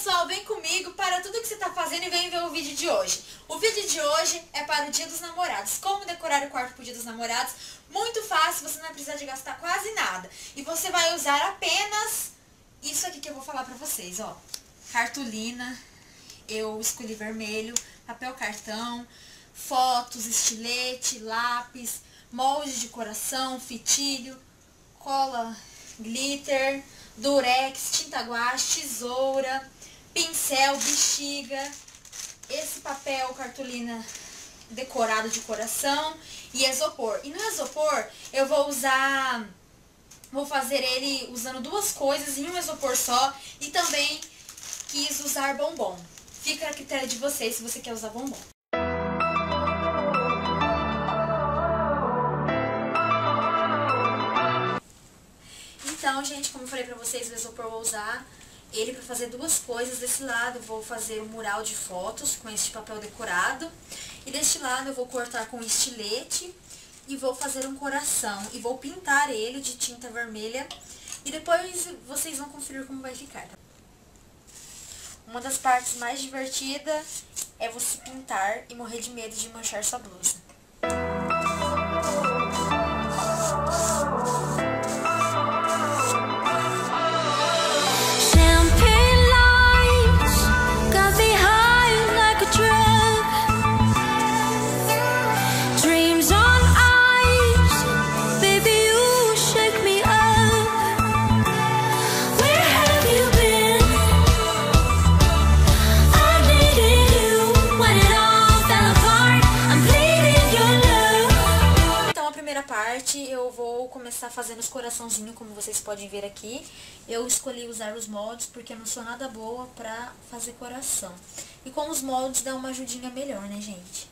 pessoal, vem comigo para tudo que você está fazendo e vem ver o vídeo de hoje. O vídeo de hoje é para o dia dos namorados. Como decorar o quarto para o dia dos namorados? Muito fácil, você não vai precisar de gastar quase nada. E você vai usar apenas isso aqui que eu vou falar para vocês, ó. Cartolina, eu escolhi vermelho, papel cartão, fotos, estilete, lápis, molde de coração, fitilho, cola glitter, durex, tinta guache, tesoura, pincel, bexiga, esse papel cartolina decorado de coração e isopor. E no isopor eu vou usar, vou fazer ele usando duas coisas em um isopor só e também quis usar bombom. Fica a critério de vocês se você quer usar bombom. Então, gente, como eu falei pra vocês, o isopor eu vou usar ele para fazer duas coisas. Desse lado vou fazer um mural de fotos com este papel decorado. E deste lado eu vou cortar com estilete e vou fazer um coração. E vou pintar ele de tinta vermelha. E depois vocês vão conferir como vai ficar. Tá? Uma das partes mais divertidas é você pintar e morrer de medo de manchar sua blusa. Eu vou começar fazendo os coraçãozinhos, como vocês podem ver aqui. Eu escolhi usar os moldes porque eu não sou nada boa pra fazer coração. E com os moldes dá uma ajudinha melhor, né, gente?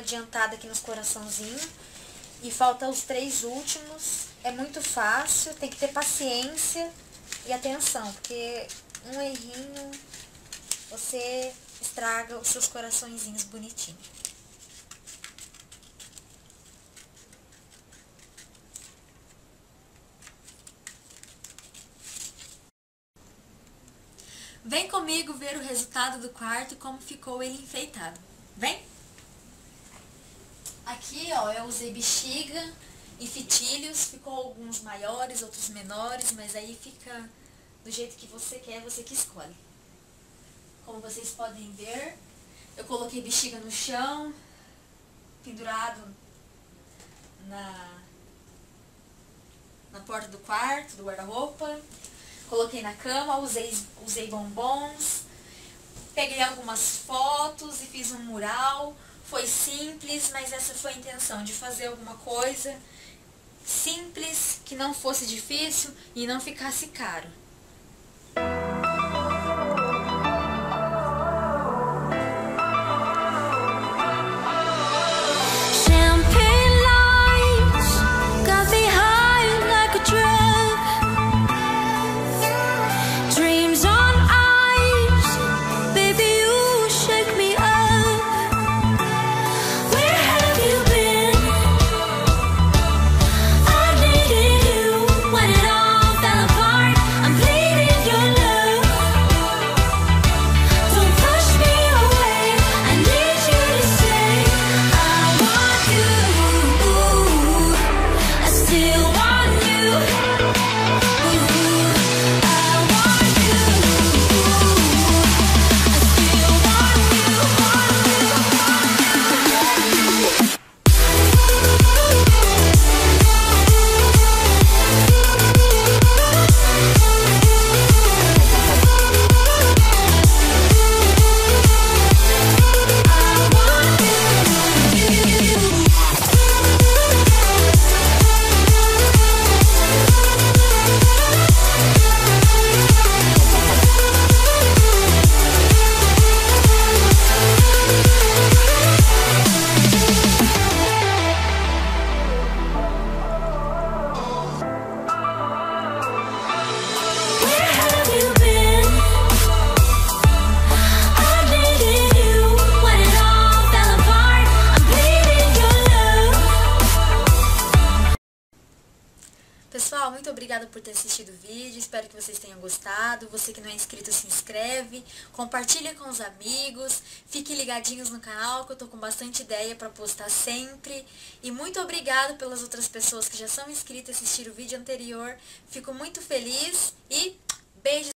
Adiantada aqui nos coraçãozinhos. E falta os três últimos. É muito fácil, tem que ter paciência e atenção, porque um errinho você estraga os seus coraçõezinhos bonitinhos. Vem comigo ver o resultado do quarto e como ficou ele enfeitado. Vem! Aqui, ó, eu usei bexiga e fitilhos, ficou alguns maiores, outros menores, mas aí fica do jeito que você quer, você que escolhe. Como vocês podem ver, eu coloquei bexiga no chão, pendurado na, na porta do quarto, do guarda-roupa. Coloquei na cama, usei, usei bombons, peguei algumas fotos e fiz um mural. Foi simples, mas essa foi a intenção, de fazer alguma coisa simples, que não fosse difícil e não ficasse caro. Obrigada por ter assistido o vídeo, espero que vocês tenham gostado. Você que não é inscrito, se inscreve, compartilha com os amigos, fique ligadinhos no canal que eu tô com bastante ideia para postar sempre. E muito obrigado pelas outras pessoas que já são inscritas e assistiram o vídeo anterior. Fico muito feliz e beijos!